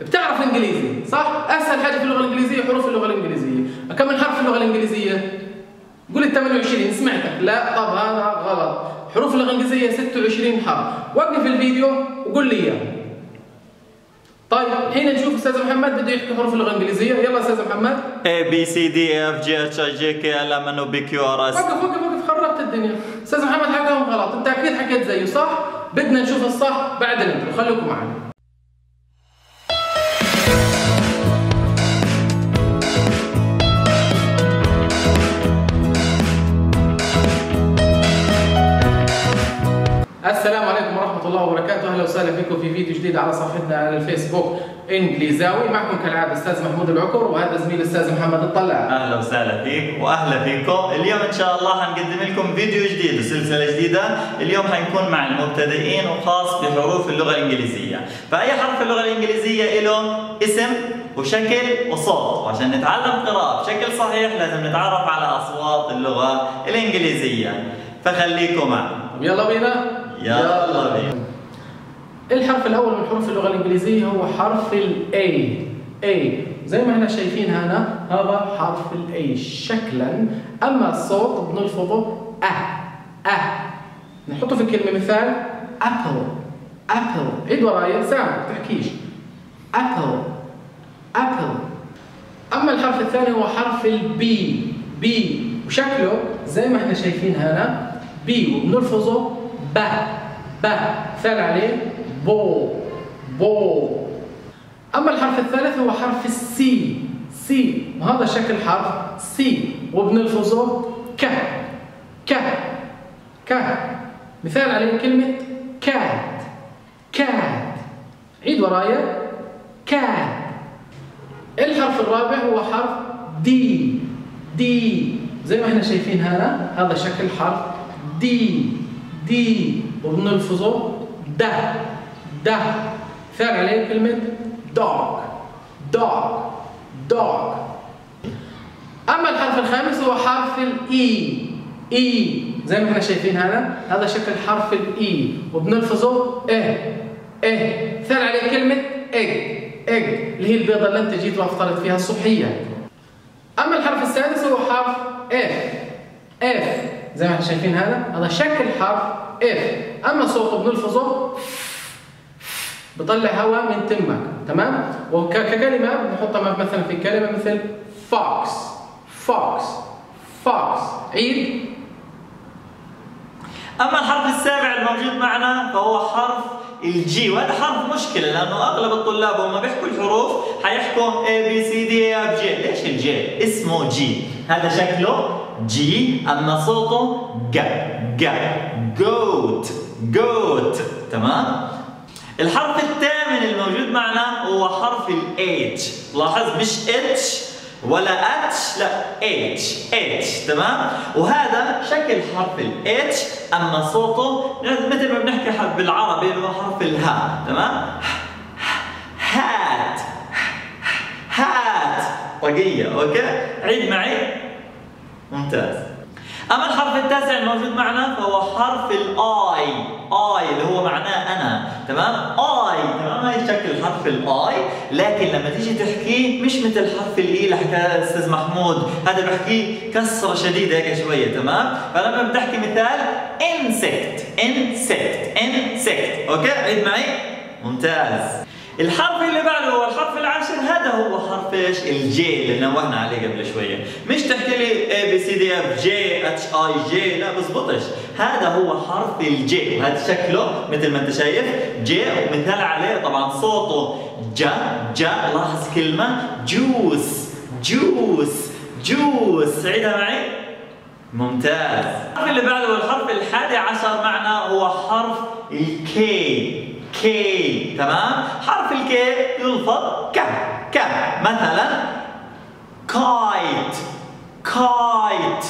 بتعرف إنجليزي صح؟ أسهل حاجة في اللغة الإنجليزية حروف اللغة الإنجليزية. كم من حرف في اللغة الإنجليزية؟ قول 28 سمعتك. لا طب هذا غلط. حروف اللغة الإنجليزية 26 حرف. وقف الفيديو وقول لي اياه طيب الحين نشوف أستاذ محمد بده يحكي حروف اللغة الإنجليزية. يلا أستاذ محمد. A B C D E F G H I J K L M N O P Q R S. وقف وقف وقف. خربت الدنيا. أستاذ محمد حكاهم غلط. انت أكيد حكيت زيه صح؟ بدنا نشوف الصح بعد الإنترو. خليكم معنا. الله وبركاته، أهلا وسهلا فيكم في فيديو جديد على صفحتنا على الفيسبوك إنجليزاوي، معكم كالعادة أستاذ محمود العكر وهذا زميل الأستاذ محمد الطلاع. أهلا وسهلا فيك وأهلا فيكم. اليوم إن شاء الله حنقدم لكم فيديو جديد وسلسلة جديدة. اليوم حنكون مع المبتدئين وخاص بحروف اللغة الإنجليزية. فأي حرف في اللغة الإنجليزية له اسم وشكل وصوت. وعشان نتعلم قراءة بشكل صحيح لازم نتعرف على أصوات اللغة الإنجليزية. فخليكم معنا. يلا بينا؟ يلا بينا. الحرف الأول من حروف اللغة الإنجليزية هو حرف ال A. A. زي ما إحنا شايفين هنا هذا حرف ال A شكلا. أما الصوت بنلفظه أه أه. نحطه في كلمة مثال apple apple عيد ورايا سامع تحكيش. apple apple أما الحرف الثاني هو حرف ال B B. وشكله زي ما إحنا شايفين هنا B. وبنلفظه ب ب. مثال عليه بو بو. أما الحرف الثالث هو حرف السي سي وهذا شكل حرف؟ سي وبنلفظه ك. ك. ك. مثال عليه كلمة cat cat عيد ورايا. cat الحرف الرابع هو حرف D D زي ما إحنا شايفين هنا هذا شكل حرف D D وبنلفظه ده ده مثال عليه كلمة dog. Dog. Dog. أما الحرف الخامس هو حرف ال E E زي ما إحنا شايفين هنا هذا شكل حرف ال E وبنلفظه إيه. إيه. مثال عليه كلمة إج إج اللي هي البيضة اللي أنت جيت وأفطرت فيها الصبحية أما الحرف السادس هو حرف F F زي ما إحنا شايفين هنا هذا شكل حرف F أما صوته بنلفظه بطلع هواء من تمك تمام وككلمه بنحطها مثلا في كلمه مثل fox fox fox عيد اما الحرف السابع الموجود معنا فهو حرف ال G وهذا حرف مشكله لأنه اغلب الطلاب وهم بيحكوا الحروف حيحكوا B C D E F G ليش الجي؟ اسمه جي هذا شكله جي اما صوته ج ج جوت جوت تمام؟ الحرف الثامن الموجود معنا هو حرف ال H. لاحظ مش H ولا H لا H H تمام؟ وهذا شكل حرف ال H أما صوته مثل ما بنحكي بالعربي اللي هو حرف الهاء تمام؟ هات hat طاقية okay؟ عيد معي. ممتاز. أما الحرف التاسع الموجود معنا فهو حرف ال I I اللي هو معناه أنا. تمام؟ I تمام؟ هاي شكل حرف ال I لكن لما تيجي تحكيه مش مثل حرف ال E اللي حكاه الاستاذ محمود. هذا بحكيه كسرة شديدة هيك شوية تمام؟ فلما بتحكي مثال insect insect insect okay؟ عيد معي؟ ممتاز. الحرف اللي بعده هو الحرف العاشر هذا هو حرف إيش؟ ال J اللي نوهنا عليه قبل شوية، مش تحكي لي A B C D F J H I J لا بزبطش، هذا هو حرف ال J وهذا شكله مثل ما أنت شايف J ومثال عليه طبعا صوته. جا جا لاحظ كلمة. juice juice juice. عيدها معي؟ ممتاز. الحرف اللي بعده هو الحرف الحادي عشر معنا هو حرف ال K K تمام؟ حرف ال K يلفظ ك ك مثلا kite kite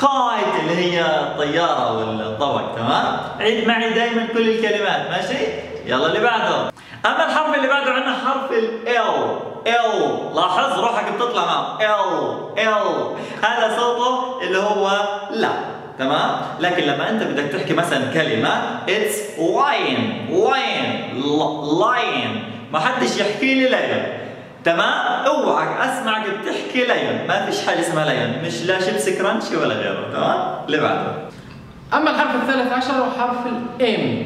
kite اللي هي الطيارة والطوق تمام؟ عيد معي دائما كل الكلمات ماشي؟ يلا اللي بعده. أما الحرف اللي بعده عندنا حرف ال L لاحظ روحك بتطلع معه. L L هذا صوته اللي هو لا. تمام؟ لكن لما انت بدك تحكي مثلا كلمة it's lion lion lion. ما حدش يحكي لي ليون تمام؟ اوعك اسمعك بتحكي ليون ما فيش حاجة اسمها ليون مش لا شيبسي كرانشي ولا غيره. تمام؟ اللي بعده أما الحرف الثالث عشر هو حرف ال M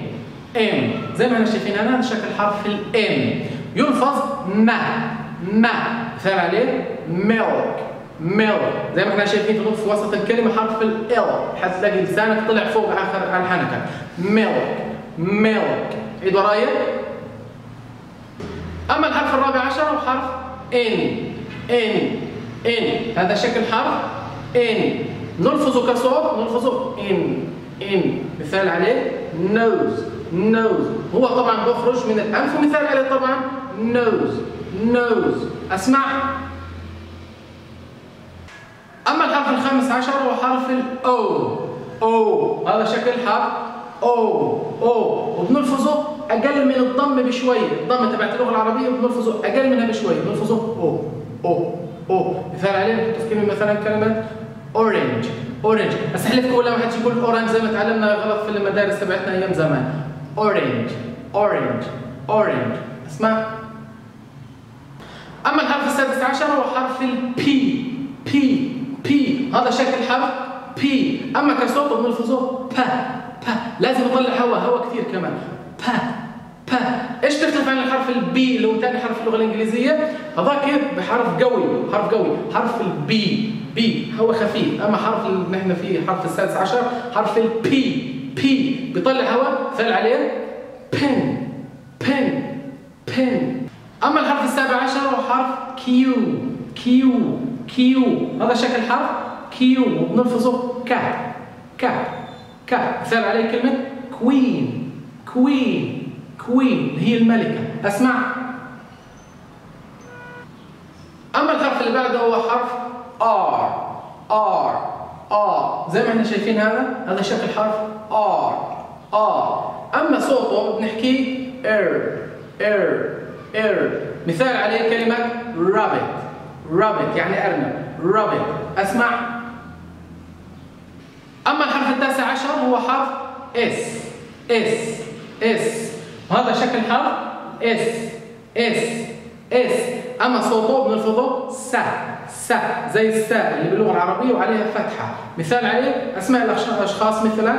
M زي ما إحنا شايفين هنا شكل حرف ال M يلفظ ما ما مثال عليه؟ ميلك ميلك زي ما إحنا شايفين في وسط الكلمة حرف ال حتلاقي لسانك طلع فوق آخر الحنكة. ميلك ميلك عيد ورايا. أما الحرف الرابع عشر هو حرف ان ان ان هذا شكل حرف ان نلفظه كصوت نلفظه ان ان مثال عليه. نوز. نوز. هو طبعا بيخرج من الأنف ومثال عليه طبعا nose. nose. أسمع اما الحرف الخامس عشر هو حرف ال O O. هذا شكل حرف O. O. وبنلفظه أقل من الضم بشويه الضم تبعت اللغة العربية بنلفظه أقل منها بشويه بنلفظه أو. أو. أو. مثال عليه تذكرني مثلا كلمة orange orange استحلفكم ولا ما حدش يقول orange زي ما تعلمنا غلط في المدارس تبعتنا أيام زمان. orange orange orange أسمع. أما الحرف السادس عشر هو حرف ال P P P هذا شكل حرف P أما كصوت بنلفظه با با لازم يطلع هواء هواء كثير كمان. با با إيش تختلف عن الحرف ال B اللي هو ثاني حرف اللغة الإنجليزية هذاك بحرف قوي حرف قوي. حرف ال P P هو خفيف. أما حرف اللي نحن فيه حرف السادس عشر حرف ال P P بيطلع هواء مثال عليه pen pen pen أما الحرف السابع عشر هو حرف Q Q Q هذا شكل حرف Q وبنلفظه كا كا كا مثال عليه كلمة queen queen queen هي الملكة. أسمع. أما الحرف اللي بعده هو حرف R R R زي ما إحنا شايفين هذا هذا شكل حرف R R أما صوته بنحكيه إر إر إر. مثال عليه كلمة rabbit rabbit يعني أرنب rabbit أسمع اما الحرف التاسع عشر هو حرف S S S هذا شكل حرف S S S أما صوته بنلفظه س. س. زي الساء اللي باللغة العربية وعليها فتحة. مثال عليه أسماء الأشخاص مثلا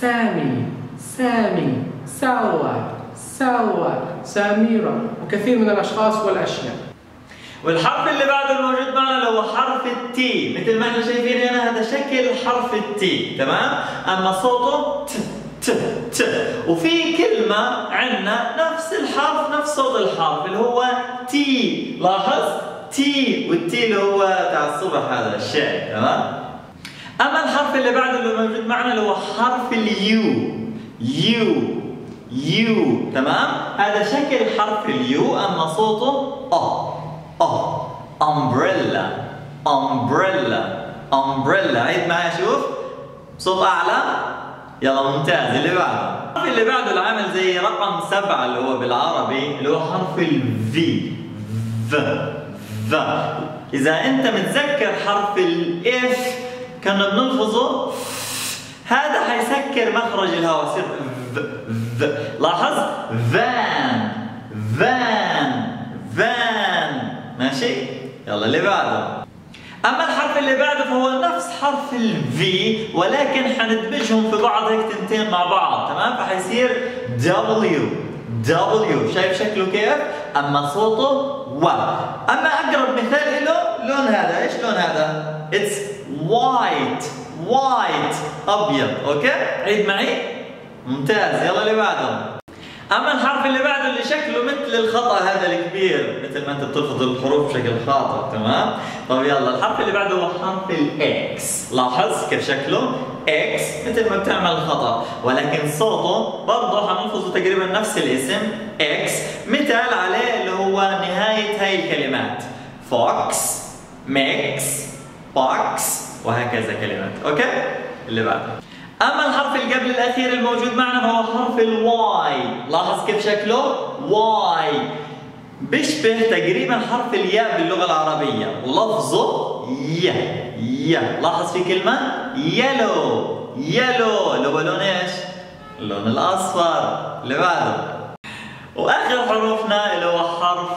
سامي. سامي. سلوى سلوى سميره وكثير من الأشخاص والأشياء. والحرف اللي بعده الموجود معنا اللي هو حرف ال T. مثل ما إحنا شايفين هنا هذا شكل حرف ال T. تمام؟ أما صوته ت ت ت. وفي كلمة عندنا نفس الحرف نفس صوت الحرف اللي هو tea. لاحظ؟ tea. وال tea اللي هو تاع الصبح هذا الشاي. تمام؟ أما الحرف اللي بعده اللي موجود معنا اللي هو حرف ال U U. U. تمام؟ هذا شكل حرف ال U أما صوته آه آه umbrella. Umbrella. Umbrella. عيد معي شوف. صوت أعلى. يلا ممتاز. اللي بعده. الحرف اللي بعده اللي عامل زي رقم سبعة اللي هو بالعربي اللي هو حرف الفي ف ف إذا أنت متذكر حرف الإف كنا بنلفظه هذا حيسكر مخرج الهواء. يصير لاحظ؟ فان فان فان ماشي يلا اللي بعده. أما الحرف اللي بعده فهو نفس حرف ال V ولكن حندمجهم في بعض هيك تنتين مع بعض تمام؟ فحيصير W W شايف شكله كيف؟ أما صوته و أما أقرب مثال له لون هذا. إيش لون هذا؟ it's white white أبيض. أوكي؟ عيد معي؟ ممتاز. يلا اللي بعده. أما الحرف اللي بعده اللي شكله مثل الخطأ هذا الكبير مثل ما أنت بتلفظ الحروف بشكل خاطئ تمام؟ طب يلا الحرف اللي بعده هو حرف ال X لاحظ كيف شكله؟ X مثل ما بتعمل الخطا ولكن صوته برضه حنلفظه تقريبا نفس الاسم X مثال عليه اللي هو نهاية هاي الكلمات. fox mix box وهكذا كلمات. أوكي؟ اللي بعده. أما الحرف اللي قبل الأخير الموجود معنا فهو حرف ال Y لاحظ كيف شكله؟ Y. بيشبه تقريبا حرف الياء باللغة العربية. ولفظه ي. ي. لاحظ في كلمة؟ yellow yellow اللي هو لون إيش؟ اللون الأصفر. اللي بعده وآخر حروفنا اللي هو حرف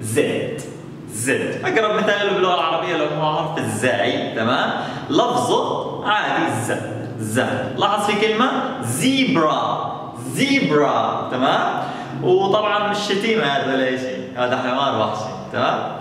Z Z أقرب مثال له باللغة العربية اللي هو حرف الزاي. تمام؟ لفظه عادي ز. ز. لاحظ في كلمة زيبرا. زيبرا تمام؟ وطبعا مش شتيمة هذا ولا شيء. هذا حيوان وحشي تمام؟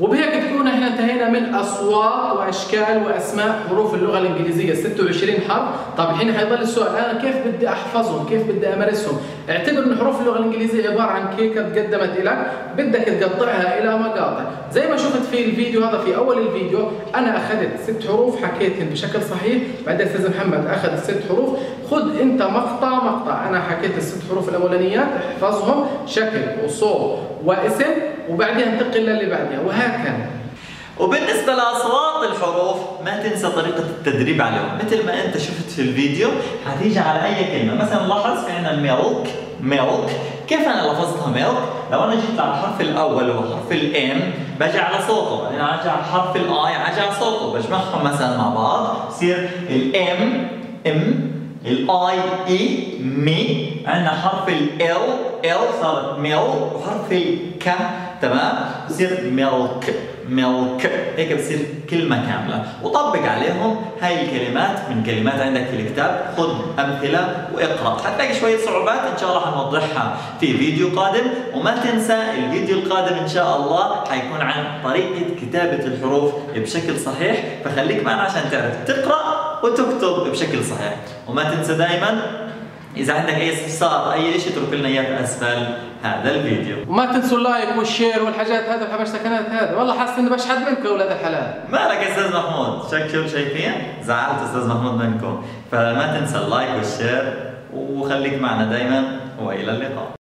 وبهيك تكون إحنا انتهينا من أصوات وأشكال وأسماء حروف اللغة الإنجليزية. 26 حرف، طب الحين حيضل السؤال. أنا كيف بدي أحفظهم؟ كيف بدي أمارسهم؟ اعتبر إن حروف اللغة الإنجليزية عبارة عن كيكة تقدمت لك بدك تقطعها إلى مقاطع، زي ما شفت في الفيديو هذا في أول الفيديو. أنا أخذت ست حروف حكيتهم بشكل صحيح، بعدين أستاذ محمد أخذ الست حروف، خذ أنت مقطع مقطع، أنا حكيت الست حروف الأولانيات احفظهم. شكل وصوت واسم وبعدين انتقل للي بعدها. وهكذا. وبالنسبة لأصوات الحروف ما تنسى طريقة التدريب عليهم. مثل ما أنت شفت في الفيديو حتيجي على أي كلمة. مثلا لاحظ في عندنا ميلك ميلك. كيف أنا لفظتها milk؟ لو أنا جيت على الحرف الأول وهو حرف ال M باجي على صوته. بعدين أجي على حرف ال I أجي على صوته. بجمعهم مثلا مع بعض يصير ال M إم ال I إي مي. عندنا حرف ال L صارت ميل وحرف ال K تمام؟ بصير milk milk هيك بصير كلمة كاملة. وطبق عليهم هاي الكلمات من كلمات عندك في الكتاب. خذ أمثلة واقرأ. حتلاقي شوية صعوبات إن شاء الله حنوضحها في فيديو قادم. وما تنسى الفيديو القادم إن شاء الله حيكون عن طريقة كتابة الحروف بشكل صحيح. فخليك معنا عشان تعرف تقرأ وتكتب بشكل صحيح. وما تنسى دائما إذا عندك أي استفسار أي شيء اترك لنا إياه أسفل هذا الفيديو. وما تنسوا ال like وال share والحاجات هذه الحبشتكنات هذا والله حاسس إني بشحد منكم يا أولاد الحلال. مالك يا أستاذ محمود. شك شو شايفين؟ زعلت أستاذ محمود منكم. فما تنسى اللايك والشير وخليك معنا دائما وإلى اللقاء.